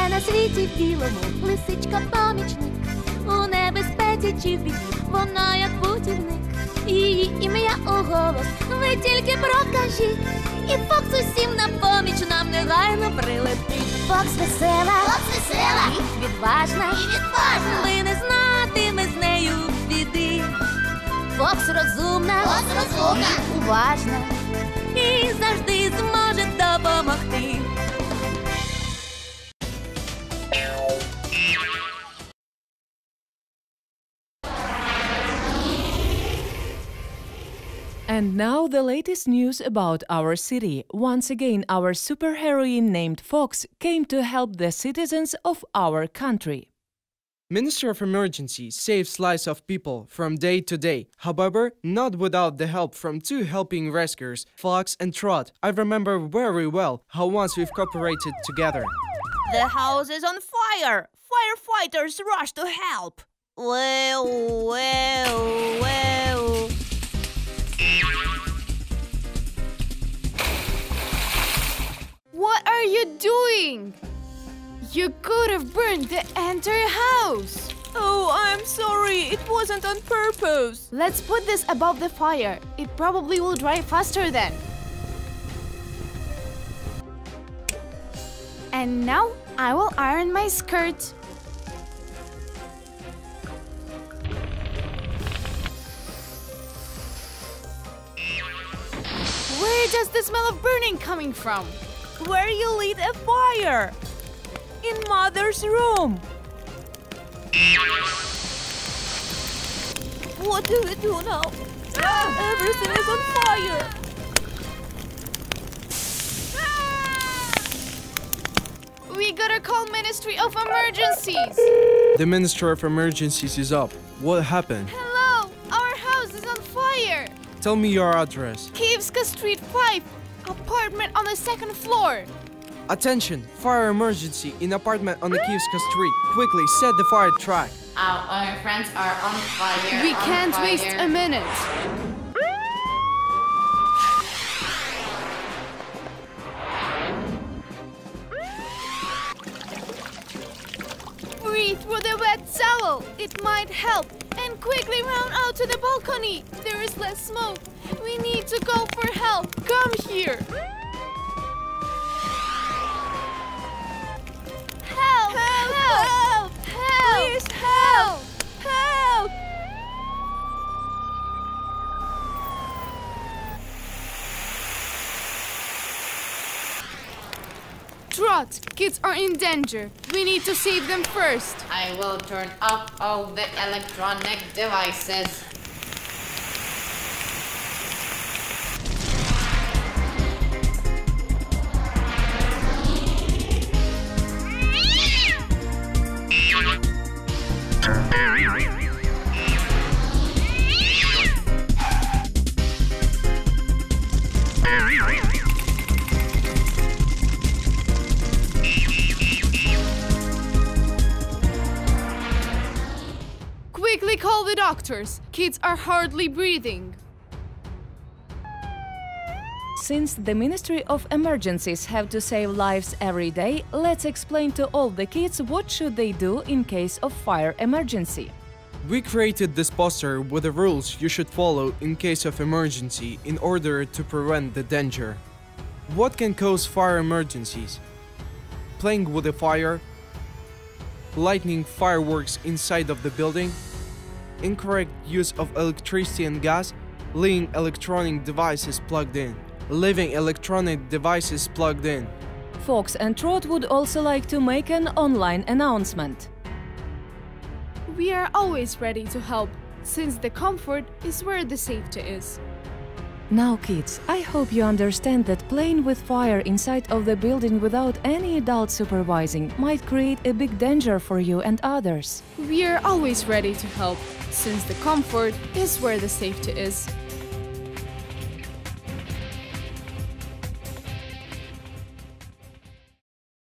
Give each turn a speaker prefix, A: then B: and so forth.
A: Де на світі білому лисичка помічник, у небезпеці чи в біді, вона як путівник. Її ім'я у голос, ви тільки прокажіть, і Фокс усім на поміч нам негайно прилетить. Фокс весела, Фокс весела, і відважна, і відважна. Ви не знатиме з нею біди. Фокс розумна, Фокс розумна, і уважна, і завжди зможе допомогти.
B: And now the latest news about our city. Once again, our superheroine named Fox came to help the citizens of our country.
C: Minister of Emergency saves lives of people from day to day. However, not without the help from two helping rescuers, Fox and Trot. I remember very well how once we've cooperated together.
D: The house is on fire! Firefighters rush to help! Well, well, well.
E: You could have burned the entire house.
D: Oh, I'm sorry, it wasn't on purpose.
E: Let's put this above the fire. It probably will dry faster then. And now I will iron my skirt. Where does the smell of burning coming from?
D: Where you lit a fire? In mother's room. What do we do now? Everything is on fire.
E: We gotta call Ministry of Emergencies.
C: The Minister of Emergencies is up. What happened?
E: Hello, our house is on fire.
C: Tell me your address.
E: Kievska Street 5, apartment on the second floor.
C: Attention! Fire emergency in apartment on the Kievska street. Quickly set the fire track.
F: Our, our friends are on fire.
E: We
F: on
E: can't
F: fire.
E: waste a minute. Breathe through the wet towel. It might help. And quickly run out to the balcony. There is less smoke. We need to go for help. Come here. Trot! Kids are in danger. We need to save them first.
F: I will turn off all the electronic devices.
E: Call the doctors. Kids are hardly breathing.
B: Since the Ministry of Emergencies have to save lives every day, let's explain to all the kids what should they do in case of fire emergency.
C: We created this poster with the rules you should follow in case of emergency in order to prevent the danger. What can cause fire emergencies? Playing with a fire, lighting fireworks inside of the building, incorrect use of electricity and gas, leaving electronic devices plugged in, leaving electronic devices plugged in.
B: Fox and Trot would also like to make an online announcement.
E: We are always ready to help, since the comfort is where the safety is.
B: Now, kids, I hope you understand that playing with fire inside of the building without any adult supervising might create a big danger for you and others.
E: We are always ready to help, since the comfort is where the safety is.